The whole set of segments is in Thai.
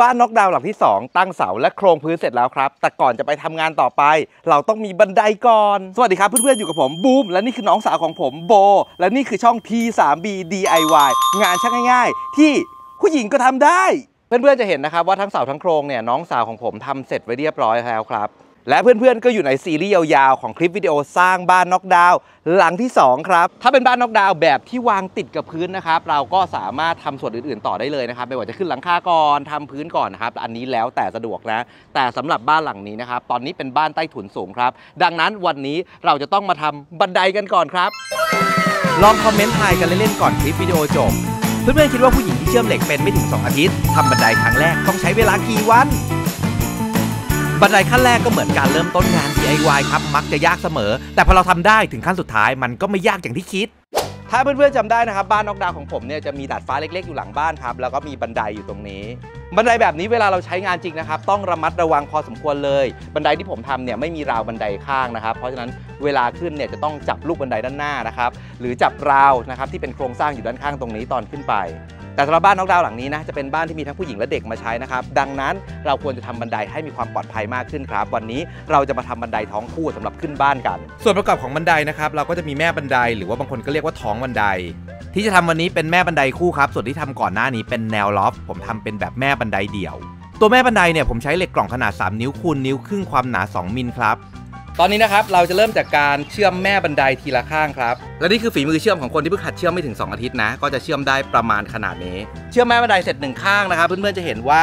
บ้านน็อกดาวน์หลังที่ 2 ตั้งเสาและโครงพื้นเสร็จแล้วครับ แต่ก่อนจะไปทำงานต่อไป เราต้องมีบันไดก่อน สวัสดีครับเพื่อนๆ อยู่กับผมบูม และนี่คือน้องสาวของผมโบ และนี่คือช่อง T3B DIY งานช่างง่ายๆ ที่ผู้หญิงก็ทำได้ เพื่อนๆ จะเห็นนะครับว่าทั้งเสาทั้งโครงเนี่ยน้องสาวของผมทำเสร็จไว้เรียบร้อยแล้วครับ และเพื่อนๆก็อยู่ในซีรีส์ยาวๆ ของคลิปวิดีโอสร้างบ้านน็อกดาวน์หลังที่ 2 ครับ ถ้าเป็นบ้านน็อกดาวน์แบบที่วางติดกับพื้นนะครับ เราก็สามารถทำส่วนอื่นๆ ต่อได้เลยนะครับ ไม่ว่าจะขึ้นหลังคาก่อนทำพื้นก่อนนะครับ อันนี้แล้วแต่สะดวกนะ แต่สำหรับบ้านหลังนี้นะครับ ตอนนี้เป็นบ้านใต้ถุนสูงครับ ดังนั้นวันนี้เราจะต้องมาทำบันไดกันก่อนครับ ลองคอมเมนต์ทายกันเล่นๆก่อนคลิปวิดีโอจบ เพื่อนๆคิดว่าผู้หญิงที่เชื่อมเหล็กเป็นไม่ถึง 2 อาทิตย์ทำบันไดครั้งแรกต้องใช้เวลากี่วัน บันไดขั้นแรกก็เหมือนการเริ่มต้นงาน DIY ครับมักจะยากเสมอ แต่พอเราทำได้ถึงขั้นสุดท้ายมันก็ไม่ยากอย่างที่คิดถ้าเพื่อนๆจำได้นะครับบ้านนอกดาวของผมเนี่ยจะมีดาดฟ้าเล็กๆอยู่หลังบ้านครับแล้วก็มีบันไดอยู่ตรงนี้ บันไดแบบนี้เวลาเราใช้งานจริงนะครับ ต้องระมัดระวังพอสมควรเลย บันไดที่ผมทำเนี่ยไม่มีราวบันไดข้างนะครับ เพราะฉะนั้นเวลาขึ้นเนี่ยจะต้องจับลูกบันไดด้านหน้านะครับหรือจับราวนะครับที่เป็นโครงสร้างอยู่ด้านข้างตรงนี้ตอนขึ้นไป แต่สำหรับบ้านนอกดาวหลังนี้นะจะเป็นบ้านที่มีทั้งผู้หญิงและเด็กมาใช้นะครับดังนั้นเราควรจะทำบันไดให้มีความปลอดภัยมากขึ้นครับ วันนี้เราจะมาทำบันไดท้องคู่สำหรับขึ้นบ้านกัน ส่วนประกอบของบันไดนะครับเราก็จะมีแม่บันไดหรือว่าบางคนก็เรียกว่าท้องบันได ที่จะทำวันนี้เป็นแม่บันไดคู่ครับส่วนที่ทำก่อนหน้านี้เป็นแนวล็อฟผมทำเป็นแบบแม่บันไดเดี่ยว ตัวแม่บันไดเนี่ยผมใช้เหล็กกล่องขนาด 3 นิ้วคูณนิ้วครึ่งความหนา 2 มิลครับ ตอนนี้นะครับเราจะเริ่มจากการเชื่อมแม่บันไดทีละข้างครับ และนี่คือฝีมือเชื่อมของคนที่เพิ่งหัดเชื่อมไม่ถึง 2 อาทิตย์นะ ก็จะเชื่อมได้ประมาณขนาดนี้ เชื่อมแม่บันไดเสร็จหนึ่งข้างนะครับ เพื่อนๆจะเห็นว่า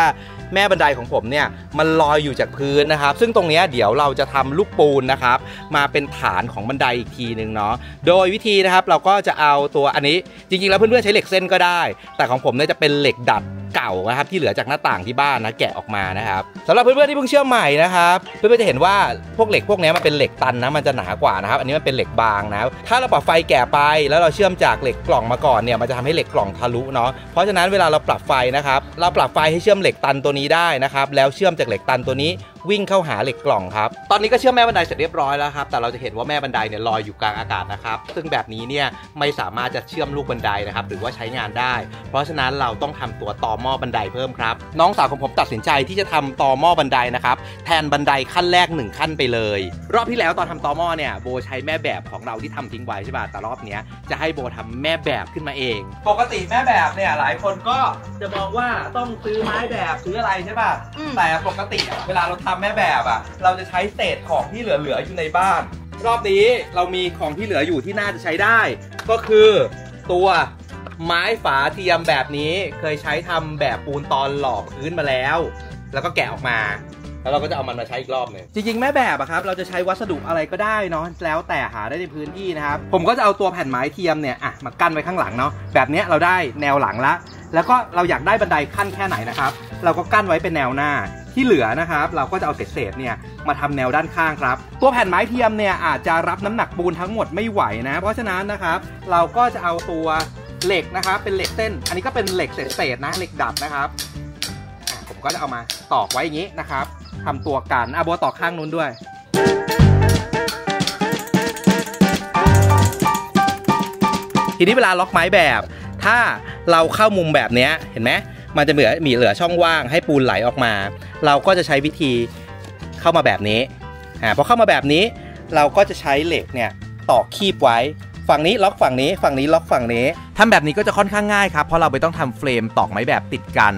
แม่บันไดของผมเนี่ยมันลอยอยู่จากพื้นนะครับ ซึ่งตรงนี้เดี๋ยวเราจะทำลูกปูนนะครับ มาเป็นฐานของบันไดอีกทีหนึ่งเนาะโดยวิธีนะครับเราก็จะเอาตัวอันนี้จริงๆแล้วเพื่อนๆใช้เหล็กเส้นก็ได้ แต่ของผมเนี่ยจะเป็นเหล็กดัด เก่านะครับที่เหลือจากหน้าต่างที่บ้านนะแกะออกมานะครับสำหรับเพื่อนๆที่เพิ่งเชื่อมใหม่นะครับเพื่อนๆจะเห็นว่าพวกเหล็กพวกนี้มันเป็นเหล็กตันนะมันจะหนากว่านะครับอันนี้มันเป็นเหล็กบางนะถ้าเราปรับไฟแก่ไปแล้วเราเชื่อมจากเหล็กกล่องมาก่อนเนี่ยมันจะทำให้เหล็กกล่องทะลุเนาะเพราะฉะนั้นเวลาเราปรับไฟนะครับเราปรับไฟให้เชื่อมเหล็กตันตัวนี้ได้นะครับแล้วเชื่อมจากเหล็กตันตัวนี้วิ่งเข้าหาเหล็กกล่องครับ ตอนนี้ก็เชื่อมแม่บันไดเสร็จเรียบร้อยแล้วครับ แต่เราจะเห็นว่าแม่บันไดเนี่ยลอยอยู่กลางอากาศนะครับ ซึ่งแบบนี้เนี่ยไม่สามารถจะเชื่อมลูกบันไดนะครับหรือว่าใช้งานได้ เพราะฉะนั้นเราต้องทำตัวต่อหม้อบันไดเพิ่มครับ น้องสาวของผมตัดสินใจที่จะทำต่อหม้อบันไดนะครับแทนบันไดขั้นแรก 1 ขั้นไปเลย รอบที่แล้วตอนทำต่อหม้อเนี่ยโบใช้แม่แบบของเราที่ทำทิ้งไว้ใช่ป่ะ แต่รอบเนี้ยจะให้โบทำแม่แบบขึ้นมาเอง ปกติแม่แบบเนี่ยหลายคนก็จะมองว่าต้องซื้อไม้แบบซื้ออะไรใช่ป่ะอืมแต่ปกติอะเวลาเราททำแม่แบบอะ เราจะใช้เศษของที่เหลือๆอยู่ในบ้าน รอบนี้เรามีของที่เหลืออยู่ที่น่าจะใช้ได้ ก็คือตัวไม้ฝาเทียมแบบนี้เคยใช้ทำแบบปูนตอนหล่อพื้นมาแล้ว แล้วก็แกะออกมา แล้วเราก็จะเอามันมาใช้อีกรอบหนึ่งจริงๆแม่แบบอะครับ เราจะใช้วัสดุอะไรก็ได้เนาะแล้วแต่หาได้ในพื้นที่นะครับ ผมก็จะเอาตัวแผ่นไม้เทียมเนี่ยอะมากั้นไว้ข้างหลังเนาะแบบนี้เราได้แนวหลังละ แล้วก็เราอยากได้บันไดขั้นแค่ไหนนะครับ เราก็กั้นไว้เป็นแนวหน้า ที่เหลือนะครับ เราก็จะเอาเศษๆเนี่ยมาทำแนวด้านข้างครับ ตัวแผ่นไม้เทียมเนี่ยอาจจะรับน้ำหนักปูนทั้งหมดไม่ไหวนะ เพราะฉะนั้นนะครับ เราก็จะเอาตัวเหล็กนะครับ เป็นเหล็กเส้น อันนี้ก็เป็นเหล็กเศษๆนะเหล็กดัดนะครับผมก็จะเอามาตอกไว้อย่างนี้นะครับทำตัวกันอะโบตอกข้างนู้นด้วยทีนี้เวลาล็อกไม้แบบ ถ้าเราเข้ามุมแบบนี้เห็นไหม มันจะเหลือมีเหลือช่องว่างให้ปูนไหลออกมา เราก็จะใช้วิธีเข้ามาแบบนี้อ่าพอเข้ามาแบบนี้เราก็จะใช้เหล็กเนี่ยตอกคีบไว้ ฝั่งนี้ล็อกฝั่งนี้ ฝั่งนี้ล็อกฝั่งนี้ทำแบบนี้ก็จะค่อนข้างง่ายครับเพราะเราไม่ต้องทำเฟรมตอกไม้แบบติดกัน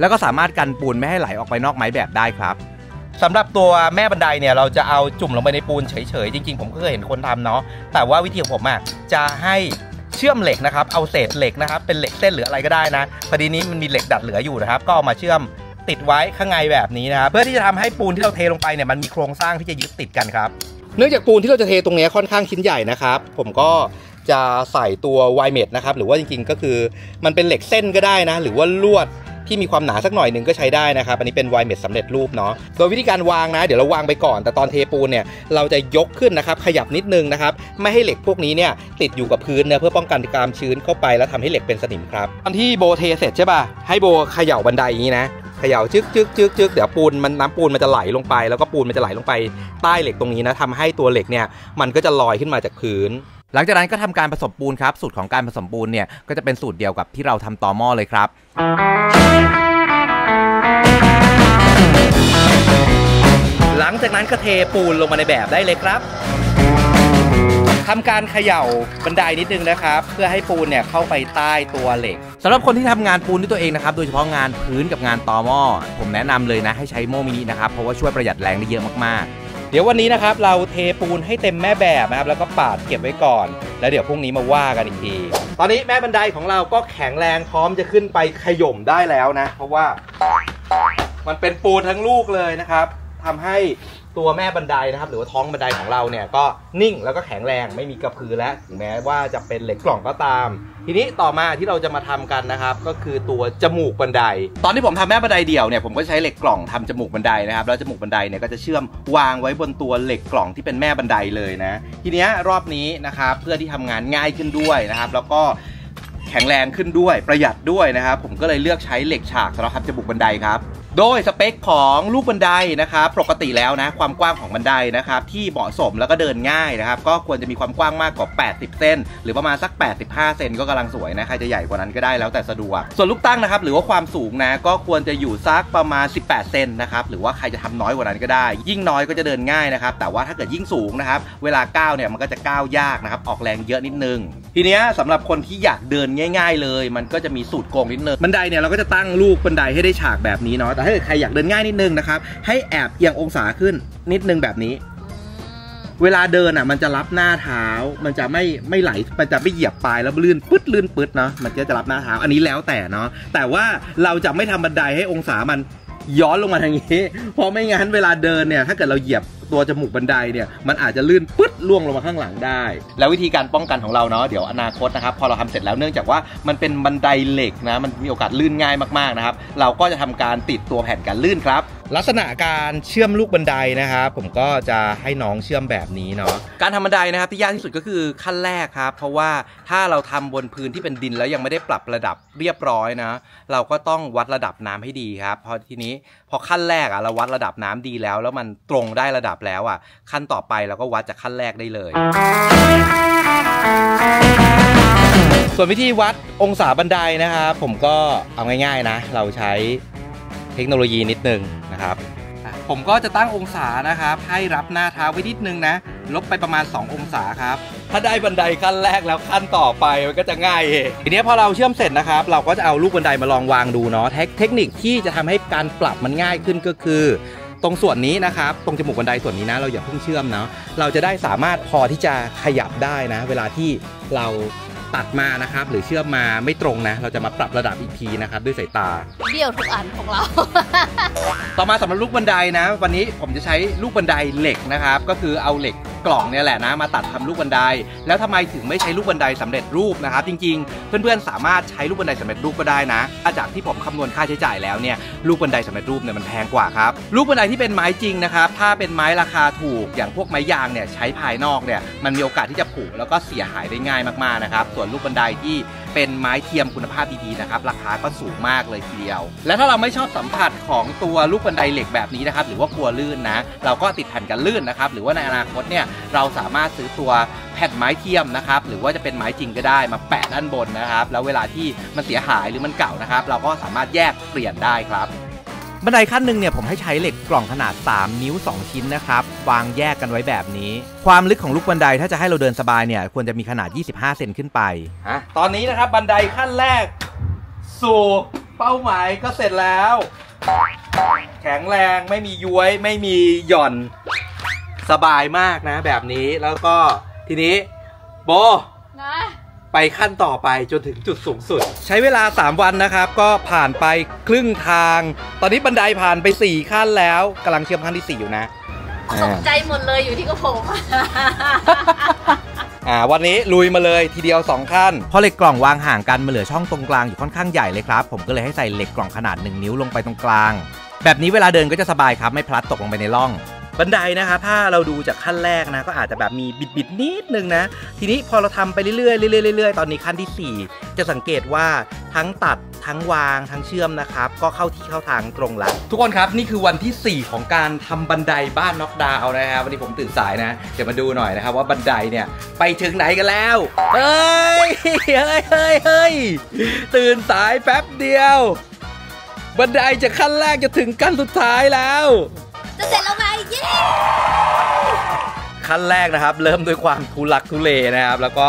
แล้วก็สามารถกันปูนไม่ให้ไหลออกไปนอกไม้แบบได้ครับสำหรับตัวแม่บันไดเนี่ยเราจะเอาจุ่มลงไปในปูนเฉยๆ จริงๆ ผมก็เคยเห็นคนทำเนาะแต่ว่าวิธีของผมอะจะให้ เชื่อมเหล็กนะครับเอาเศษเหล็กนะครับเป็นเหล็กเส้นหรืออะไรก็ได้นะพอดีนี้มันมีเหล็กดัดเหลืออยู่นะครับ ก็เอามาเชื่อมติดไว้ข้างในแบบนี้นะครับเพื่อที่จะทำให้ปูนที่เราเทลงไปเนี่ยมันมีโครงสร้างที่จะยึดติดกันครับ เนื่องจากปูนที่เราจะเทตรงนี้ค่อนข้างชิ้นใหญ่นะครับผมก็จะใส่ตัวไวเมดนะครับหรือว่าจริงๆก็คือมันเป็นเหล็กเส้นก็ได้นะ หรือว่าลวด ที่มีความหนาสักหน่อยหนึ่งก็ใช้ได้นะครับ อันนี้เป็นไวเมดสำเร็จรูปเนาะโดยวิธีการวางนะ เดี๋ยวเราวางไปก่อน แต่ตอนเทปูนเนี่ยเราจะยกขึ้นนะครับขยับนิดนึงนะครับไม่ให้เหล็กพวกนี้เนี่ยติดอยู่กับพื้นเนี่ยเพื่อป้องกันความชื้นเข้าไปแล้วทำให้เหล็กเป็นสนิมครับตอนที่โบเทเสร็จใช่ป่ะให้โบเขย่าบันไดอย่างนี้นะเขย่าจึกจึกจึกจึกเดี๋ยวปูนมันน้ำปูนมันจะไหลลงไป แล้วก็ปูนมันจะไหลลงไปใต้เหล็กตรงนี้นะทำให้ตัวเหล็กเนี่ยมันก็จะลอยขึ้นมาจากพื้น หลังจากนั้นก็ทำการผสมปูนครับ สูตรของการผสมปูนเนี่ยก็จะเป็นสูตรเดียวกับที่เราทำต่อหม้อเลยครับหลังจากนั้นก็เทปูนลงมาในแบบได้เลยครับทำการเขย่าบันไดนิดนึงนะครับ เพื่อให้ปูนเนี่ยเข้าไปใต้ตัวเหล็กสำหรับคนที่ทำงานปูนด้วยตัวเองนะครับ โดยเฉพาะงานพื้นกับงานตอหม้อผมแนะนำเลยนะให้ใช้โม่มินินะครับเพราะว่าช่วยประหยัดแรงได้เยอะมากๆ ดี๋ยววันนี้นะครับเราเทปูนให้เต็มแม่แบบนะครับแล้วก็ปาดเก็บไว้ก่อน แล้วเดี๋ยวพรุ่งนี้มาว่ากันอีกที ตอนนี้แม่บันไดของเราก็แข็งแรงพร้อมจะขึ้นไปขย่มได้แล้วนะ เพราะว่ามันเป็นปูนทั้งลูกเลยนะครับทำให้ ตัวแม่บันไดนะครับ หรือว่าท้องบันไดของเราเนี่ยก็นิ่งแล้วก็แข็งแรงไม่มีกระพือและถึงแม้ว่าจะเป็นเหล็กกล่องก็ตาม ทีนี้ต่อมาที่เราจะมาทำกันนะครับ ก็คือตัวจมูกบันได ตอนที่ผมทำแม่บันไดเดี่ยวเนี่ยผมก็ใช้เหล็กกล่องทำจมูกบันไดนะครับแล้วจมูกบันไดเนี่ยก็จะเชื่อมวางไว้บนตัวเหล็กกล่องที่เป็นแม่บันไดเลยนะ ทีนี้รอบนี้นะครับเพื่อที่ทำงานง่ายขึ้นด้วยนะครับ แล้วก็แข็งแรงขึ้นด้วยประหยัดด้วยนะครับผมก็เลยเลือกใช้เหล็กฉากสำหรับทำจมูกบันไดครับ โดยสเปคของลูกบันไดนะครับปกติแล้วนะความกว้างของบันไดนะครับที่เหมาะสมแล้วก็เดินง่ายนะครับก็ควรจะมีความกว้างมากกว่า 80 เซนหรือประมาณสัก 85 เซนก็กำลังสวยนะใครจะใหญ่กว่านั้นก็ได้แล้วแต่สะดวก ส่วนลูกตั้งนะครับหรือว่าความสูงนะก็ควรจะอยู่สักประมาณ 18 เซนนะครับหรือว่าใครจะทำน้อยกว่านั้นก็ได้ ยิ่งน้อยก็จะเดินง่ายนะครับแต่ว่าถ้าเกิดยิ่งสูงนะครับเวลาก้าวเนี่ยมันก็จะก้าวยากนะครับออกแรงเยอะนิดนึง ทีเนี้ยสำหรับคนที่อยากเดินง่าย ๆ เลย มันก็จะมีสูตรโกงนิดนึงบันไดเนี่ยเราก็จะตั้งลูกบันไดให้ได้ฉากแบบนี้เนาะถ้าเกิดใครอยากเดินง่ายนิดนึงนะครับ ให้แอบเอียงองศาขึ้นนิดนึงแบบนี้ เวลาเดินอะ มันจะรับหน้าเท้า มันจะไม่ไม่ไหล มันจะไม่เหยียบปลายแล้วลื่นปึ๊ดลื่นปึ๊ดเนาะ มันก็จะรับหน้าเท้า อันนี้แล้วแต่เนาะ แต่ว่าเราจะไม่ทำบันไดให้องศามัน ย้อนลงมาทางนี้ เพราะไม่งั้นเวลาเดินเนี่ย ถ้าเกิดเราเหยียบตัวจมูกบันไดเนี่ย มันอาจจะลื่นปึ๊ดล่วงลงมาข้างหลังได้ แล้ววิธีการป้องกันของเราเนาะ เดี๋ยวอนาคตนะครับ พอเราทำเสร็จแล้วเนื่องจากว่ามันเป็นบันไดเหล็กนะ มันมีโอกาสลื่นง่ายมากๆนะครับ เราก็จะทำการติดตัวแผ่นกันลื่นครับ ลักษณะการเชื่อมลูกบันไดนะครับผมก็จะให้น้องเชื่อมแบบนี้เนาะการทำบันไดนะครับที่ยากที่สุดก็คือขั้นแรกครับ เพราะว่าถ้าเราทำบนพื้นที่เป็นดินแล้วยังไม่ได้ปรับระดับเรียบร้อยนะ เราก็ต้องวัดระดับน้ำให้ดีครับพอทีนี้พอขั้นแรกอะเราวัดระดับน้ำดีแล้ว แล้วมันตรงได้ระดับแล้วอะ ขั้นต่อไปเราก็วัดจากขั้นแรกได้เลยส่วนวิธีวัดองศาบันไดนะครับผมก็เอาง่ายๆนะ เราใช้เทคโนโลยีนิดนึง นะครับอะผมก็จะตั้งองศานะครับ ให้รับหน้าเท้าไว้นิดนึงนะ ลบไปประมาณ 2 องศาครับ ถ้าได้บันไดขั้นแรกแล้วขั้นต่อไปมันก็จะง่ายเองทีนี้พอเราเชื่อมเสร็จนะครับ เราก็จะเอาลูกบันไดมาลองวางดูเนาะเทคเทคนิคที่จะทำให้การปรับมันง่ายขึ้นก็คือ ตรงส่วนนี้นะครับ ตรงจมูกบันไดส่วนนี้นะเราอย่าเพิ่งเชื่อมเนาะเราจะได้สามารถพอที่จะขยับได้นะ เวลาที่เรา ตัดมานะครับ หรือเชื่อมมาไม่ตรงนะ เราจะมาปรับระดับอีกทีนะครับ ด้วยสายตาเบี้ยวทุกอันของเรา ต่อมาสำหรับลูกบันไดนะ วันนี้ผมจะใช้ลูกบันไดเหล็กนะครับ ก็คือเอาเหล็ก กล่องเนี่ยแหละนะมาตัดทำลูกบันได แล้วทำไมถึงไม่ใช้ลูกบันไดสำเร็จรูปนะครับจริงๆ เพื่อนๆสามารถใช้ลูกบันไดสำเร็จรูปก็ได้นะาจากที่ผมคำนวณค่าใช้จ่ายแล้วเนี่ยลูกบันไดสำเร็จรูปเนี่ยมันแพงกว่าครับลูกบันไดที่เป็นไม้จริงนะครับถ้าเป็นไม้ราคาถูกอย่างพวกไม้ยางเนี่ยใช้ภายนอกเนี่ยมันมีโอกาสที่จะผุแล้วก็เสียหายได้ง่ายมากๆนะครับส่วนลูกบันไดที่ เป็นไม้เทียมคุณภาพดีๆนะครับ ราคาก็สูงมากเลยทีเดียว และถ้าเราไม่ชอบสัมผัสของตัวลูกบันไดเหล็กแบบนี้นะครับ หรือว่ากลัวลื่นนะ เราก็ติดแผ่นกันลื่นนะครับ หรือว่าในอนาคตเนี่ยเราสามารถซื้อตัวแผ่นไม้เทียมนะครับ หรือว่าจะเป็นไม้จริงก็ได้มาแปะด้านบนนะครับ แล้วเวลาที่มันเสียหายหรือมันเก่านะครับ เราก็สามารถแยกเปลี่ยนได้ครับ บันไดขั้นหนึ่งเนี่ยผมให้ใช้เหล็กกล่องขนาด 3 นิ้ว 2 ชิ้นนะครับ วางแยกกันไว้แบบนี้ ความลึกของลูกบันไดถ้าจะให้เราเดินสบายเนี่ยควรจะมีขนาด 25 เซนขึ้นไป ตอนนี้นะครับบันไดขั้นแรก สู่เป้าหมายก็เสร็จแล้ว แข็งแรงไม่มีย้วยไม่มีหย่อนสบายมากนะแบบนี้แล้วก็ทีนี้โบนะ ไปขั้นต่อไปจนถึงจุดสูงสุด ใช้เวลา 3 วันนะครับ ก็ผ่านไปครึ่งทาง ตอนนี้บันไดผ่านไป 4 ขั้นแล้วกำลังเชื่อมขั้นที่ 4 อยู่นะตกใจหมดเลยอยู่ที่กระผมอ่าวันนี้ลุยมาเลยทีเดียว 2 ขั้นพอเหล็กกล่องวางห่างกันมาเหลือช่องตรงกลางอยู่ค่อนข้างใหญ่เลยครับ ผมก็เลยให้ใส่เหล็กกล่องขนาด 1 นิ้วลงไปตรงกลาง แบบนี้เวลาเดินก็จะสบายครับไม่พลัดตกลงไปในร่อง บันไดนะครับถ้าเราดูจากขั้นแรกนะก็อาจจะแบบมีบิดบิดๆนิดนึงนะ ทีนี้พอเราทำไปเรื่อยๆเรื่อยๆเรื่อยๆตอนนี้ขั้นที่ 4 จะสังเกตว่าทั้งตัดทั้งวางทั้งเชื่อมนะครับก็เข้าที่เข้าทางตรงล้วทุกคนครับนี่คือวันที่ 4 ของการทำบันไดบ้านน็อกดาวน์นะครับวันนี้ผมตื่นสายนะเดี๋ยวมาดูหน่อยนะครับว่าบันไดเนี่ยไปถึงไหนกันแล้วเฮ้ยเฮ้ยเฮ้ยเฮ้ยตื่นสายแป๊บเดียว บันไดจากขั้นแรกจะถึงขั้นสุดท้ายแล้ว จะเสร็จแล้วไงเย้ ขั้นแรกนะครับ เริ่มด้วยความทุลักทุเลนะครับ แล้วก็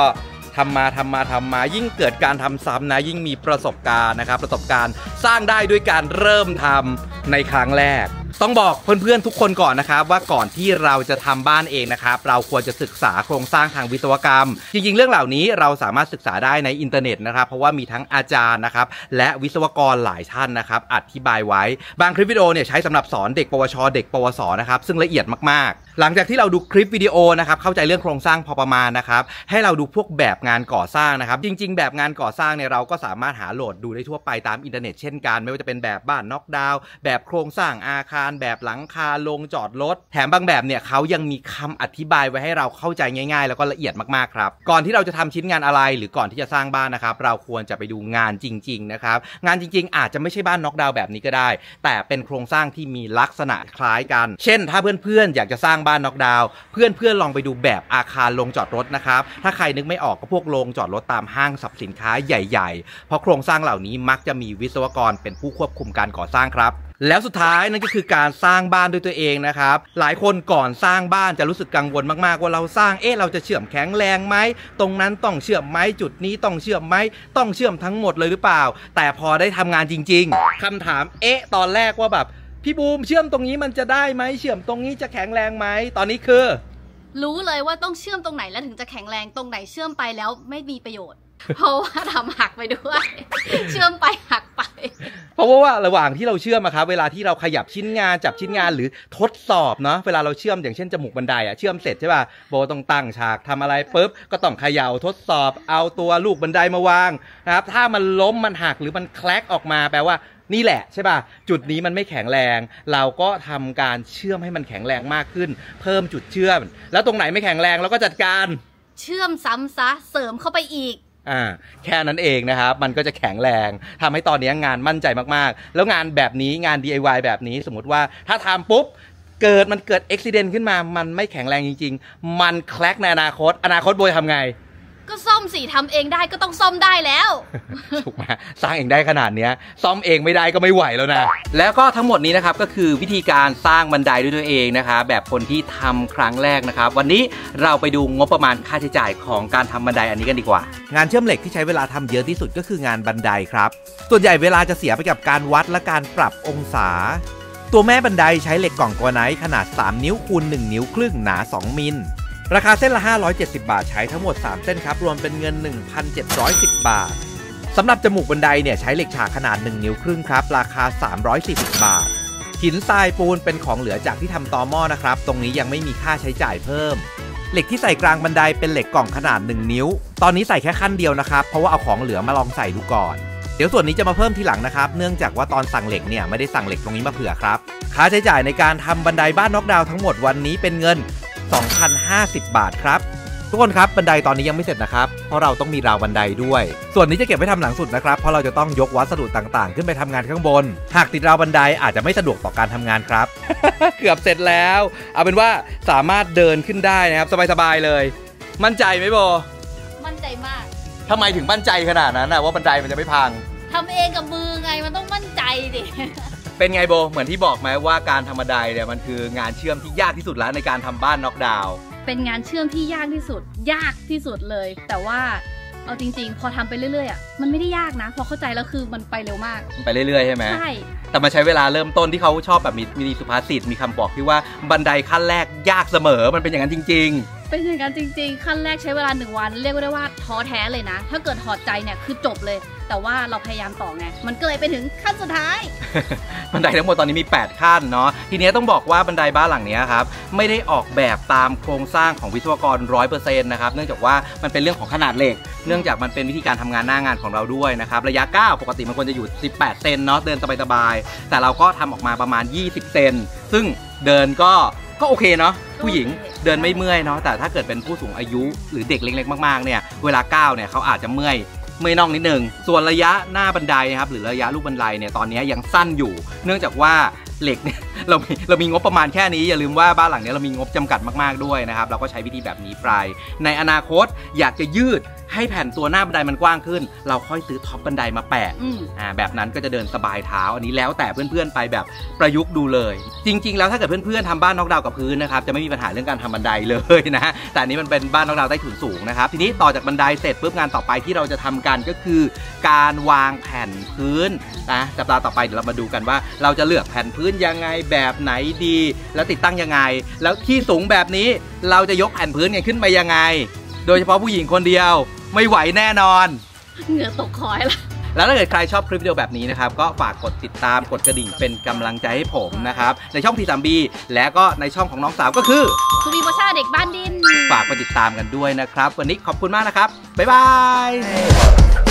ทำมาทำมาทำมายิ่งเกิดการทำซ้ำนะ ยิ่งมีประสบการณ์นะครับ ประสบการณ์สร้างได้ด้วยการเริ่มทำในครั้งแรก ต้องบอกเพื่อนๆทุกคนก่อนนะครับว่าก่อนที่เราจะทำบ้านเองนะครับเราควรจะศึกษาโครงสร้างทางวิศวกรรม จริงๆ เรื่องเหล่านี้เราสามารถศึกษาได้ในอินเทอร์เน็ตนะครับเพราะว่ามีทั้งอาจารย์นะครับและวิศวกรหลายท่านนะครับอธิบายไว้ บางคลิปวิดีโอเนี่ยใช้สำหรับสอนเด็ก ปวช เด็ก ปวสนะครับซึ่งละเอียดมากๆ หลังจากที่เราดูคลิปวิดีโอนะครับเข้าใจเรื่องโครงสร้างพอประมาณนะครับให้เราดูพวกแบบงานก่อสร้างนะครับจริง ๆ แบบงานก่อสร้างเนี่ยเราก็สามารถหาโหลดดูได้ทั่วไปตามอินเทอร์เน็ตเช่นกัน ไม่ว่าจะเป็นแบบบ้านน็อกดาวน์แบบโครงสร้างอาคารแบบหลังคาโรงจอดรถ แถมบางแบบเนี่ยเขายังมีคำอธิบายไว้ให้เราเข้าใจง่าย ๆ แล้วก็ละเอียดมากๆครับ ก่อนที่เราจะทำชิ้นงานอะไรหรือก่อนที่จะสร้างบ้านนะครับ เราควรจะไปดูงานจริง ๆ นะครับ งานจริง ๆ อาจจะไม่ใช่บ้านน็อกดาวน์แบบนี้ก็ได้ แต่เป็นโครงสร้างที่มีลักษณะคล้ายกัน เช่น ถ้าเพื่อนๆอยากจะสร้างบ้านน็อกดาวน์เพื่อนๆลองไปดูแบบอาคารโรงจอดรถนะครับ ถ้าใครนึกไม่ออกก็พวกโรงจอดรถตามห้างสรรพสินค้าใหญ่ ๆ เพราะโครงสร้างเหล่านี้มักจะมีวิศวกรเป็นผู้ควบคุมการก่อสร้างครับ แล้วสุดท้ายนั่นก็คือการสร้างบ้านด้วยตัวเองนะครับ หลายคนก่อนสร้างบ้านจะรู้สึกกังวลมากๆ ว่าเราสร้างเอ๊ะเราจะเชื่อมแข็งแรงไหมตรงนั้นต้องเชื่อมไหมจุดนี้ต้องเชื่อมไหมต้องเชื่อมทั้งหมดเลยหรือเปล่า แต่พอได้ทำงานจริง ๆคำถามเอ๊ะตอนแรกว่าแบบพี่บูมเชื่อมตรงนี้มันจะได้ไหมเชื่อมตรงนี้จะแข็งแรงไหมตอนนี้คือ รู้เลยว่าต้องเชื่อมตรงไหนแล้วถึงจะแข็งแรงตรงไหนเชื่อมไปแล้วไม่มีประโยชน์ เพราะว่าทำหักไปด้วย เชื่อมไปหักไป เพราะว่าระหว่างที่เราเชื่อมอะครับเวลาที่เราขยับชิ้นงานจับชิ้นงานหรือทดสอบเนาะเวลาเราเชื่อมอย่างเช่นจมูกบันไดอะเชื่อมเสร็จใช่ป่ะโบต้องตั้งฉากทำอะไรปุ๊บก็ต้องเขย่าทดสอบเอาตัวลูกบันไดมาวางนะครับถ้ามันล้มมันหักหรือมันแคลกออกมาแปลว่านี่แหละใช่ป่ะ จุดนี้มันไม่แข็งแรง เราก็ทำการเชื่อมให้มันแข็งแรงมากขึ้น เพิ่มจุดเชื่อม แล้วตรงไหนไม่แข็งแรงเราก็จัดการ เชื่อมซ้ำซะเสริมเข้าไปอีก อ่าแค่นั้นเองนะครับ มันก็จะแข็งแรงทำให้ตอนนี้งานมั่นใจมากๆ แล้วงานแบบนี้งาน DIY แบบนี้สมมติว่าถ้าทำปุ๊บเกิดมันเกิดอุบิเหตุขึ้นมา มันไม่แข็งแรงจริง ๆ มันแคลกในอนาคต อนาคตโบยทำไง ก็ซ่อมสิทำเองได้ก็ต้องซ่อมได้แล้วถูกไหมสร้างเองได้ขนาดเนี้ยซ่อมเองไม่ได้ก็ไม่ไหวแล้วนะ แล้วก็ทั้งหมดนี้นะครับก็คือวิธีการสร้างบันไดด้วยตัวเองนะครับแบบคนที่ทำครั้งแรกนะครับ วันนี้เราไปดูงบประมาณค่าใช้จ่ายของการทำบันไดอันนี้กันดีกว่า งานเชื่อมเหล็กที่ใช้เวลาทำเยอะที่สุดก็คืองานบันไดครับ ส่วนใหญ่เวลาจะเสียไปกับการวัดและการปรับองศา ตัวแม่บันไดใช้เหล็กกล่องกวไนท์ขนาด 3 นิ้วคูณ1นิ้วครึ่งหนา 2 มิล ราคาเส้นละ 570 บาทใช้ทั้งหมด 3 เส้นครับ รวมเป็นเงิน 1,710 บาทสำหรับจมูกบันไดเนี่ยใช้เหล็กฉากขนาด 1 นิ้วครึ่งครับ ราคา 340 บาท หินทรายปูนเป็นของเหลือจากที่ทำตอหม้อนะครับ ตรงนี้ยังไม่มีค่าใช้จ่ายเพิ่ม เหล็กที่ใส่กลางบันไดเป็นเหล็กกล่องขนาด 1 นิ้ว ตอนนี้ใส่แค่ขั้นเดียวนะครับ เพราะว่าเอาของเหลือมาลองใส่ดูก่อน เดี๋ยวส่วนนี้จะมาเพิ่มทีหลังนะครับ เนื่องจากว่าตอนสั่งเหล็กเนี่ยไม่ได้สั่งเหล็กตรงนี้มาเผื่อครับ ค่าใช้จ่ายในการทำบันไดบ้านน็อกดาวทั้งหมดวันนี้เป็นเงิน 2,050 บาทครับ ทุกคนครับบันไดตอนนี้ยังไม่เสร็จนะครับ เพราะเราต้องมีราวบันไดด้วย ส่วนนี้จะเก็บไว้ทำหลังสุดนะครับ เพราะเราจะต้องยกวัสดุต่างๆ ขึ้นไปทำงานข้างบน หากติดราวบันไดอาจจะไม่สะดวกต่อการทำงานครับ เกือบเสร็จแล้ว เอาเป็นว่าสามารถเดินขึ้นได้นะครับสบายๆเลย มั่นใจไหมโบ มั่นใจมากทำไมถึงมั่นใจขนาดนั้นนะว่าบันไดมันจะไม่พังทำเองกับมือไงมันต้องมั่นใจดิ เป็นไงโบ เหมือนที่บอกไหมว่าการทำบันไดเนี่ยมันคืองานเชื่อมที่ยากที่สุดแล้วในการทำบ้านน็อกดาวน์เป็นงานเชื่อมที่ยากที่สุด ยากที่สุดเลย แต่ว่าเอาจริง ๆ พอทำไปเรื่อยๆอะมันไม่ได้ยากนะ พอเข้าใจแล้วคือมันไปเร็วมากไปเรื่อยๆใช่ไหมใช่แต่มันใช้เวลาเริ่มต้นที่เขาชอบแบบมีมีสุภาษิตมีคำบอกที่ว่าบันไดขั้นแรกยากเสมอมันเป็นอย่างนั้นจริง เป็นอย่างนั้นจริง ๆ ขั้นแรกใช้เวลาหนึ่งวัน เรียกได้ว่าท้อแท้เลยนะ ถ้าเกิดถอดใจเนี่ยคือจบเลย แต่ว่าเราพยายามต่อไง มันก็เลยไปถึงขั้นสุดท้าย บันไดทั้งหมดตอนนี้มี 8 ขั้นเนาะ ทีนี้ต้องบอกว่าบันไดบ้านหลังเนี้ยครับไม่ได้ออกแบบตามโครงสร้างของวิศวกร 100%นะครับ เนื่องจากว่ามันเป็นเรื่องของขนาดเหล็ก เนื่องจากมันเป็นวิธีการทำงานหน้างานของเราด้วยนะครับ ระยะก้าปกติมันควรจะอยู่ 18 เซนเนาะ เดินสบายๆ แต่เราก็ทำออกมาประมาณ 20 เซน ซึ่งเดินก็ ก็โอเคเนาะผู้หญิงโอเคเดินไม่เมื่อยเนาะแต่ถ้าเกิดเป็นผู้สูงอายุหรือเด็กเล็กๆมากๆเนี่ยเวลาก้าวเนี่ยเขาอาจจะเมื่อยเมื่อยน่องนิดนึงส่วนระยะหน้าบันไดนะครับหรือระยะลูกบันไดเนี่ยตอนนี้ยังสั้นอยู่ เนื่องจากว่า เหล็กเนี่ยเรามีเรามีงบประมาณแค่นี้อย่าลืมว่าบ้านหลังเนี้ยเรามีงบจำกัดมากๆด้วยนะครับเราก็ใช้วิธีแบบนี้ไปในอนาคตอยากจะยืดให้แผ่นตัวหน้าบันไดมันกว้างขึ้น เราค่อยซื้อ top บันไดมาแปะอืมอ่าแบบนั้นก็จะเดินสบายเท้า อันนี้แล้วแต่เพื่อนๆไปแบบประยุกต์ดูเลย จริง ๆ แล้วถ้าเกิดเพื่อนๆทำบ้านน็อกดาวน์กับพื้นนะครับจะไม่มีปัญหาเรื่องการทำบันไดเลยนะแต่อันนี้มันเป็นบ้านน็อกดาวน์ใต้ถุนสูงนะครับทีนี้ต่อจากบันไดเสร็จปุ๊บงานต่อไปที่เราจะทำกันก็คือ การวางแผ่นพื้นนะสัปดาห์ต่อไปเดี๋ยวเรามาดูกันว่าเราจะเลือกแผ่นพื้นยังไงแบบไหนดี แล้วติดตั้งยังไง แล้วที่สูงแบบนี้เราจะยกแผ่นพื้นกันขึ้นไปยังไง โดยเฉพาะผู้หญิงคนเดียวไม่ไหวแน่นอนเหงื่อตกคอยละแล้วถ้าเกิดใครชอบคลิปวิดีโอแบบนี้นะครับ ก็ฝากกดติดตามกดกระดิ่งเป็นกำลังใจให้ผมนะครับ ในช่องทีสามบีและก็ในช่องของน้องสาวก็คือสุรีโปรชาเด็กบ้านดิน ฝากไปติดตามกันด้วยนะครับ วันนี้ขอบคุณมากนะครับ บ๊ายบาย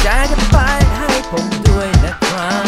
แชร์กันไปให้ผมด้วยนะครับ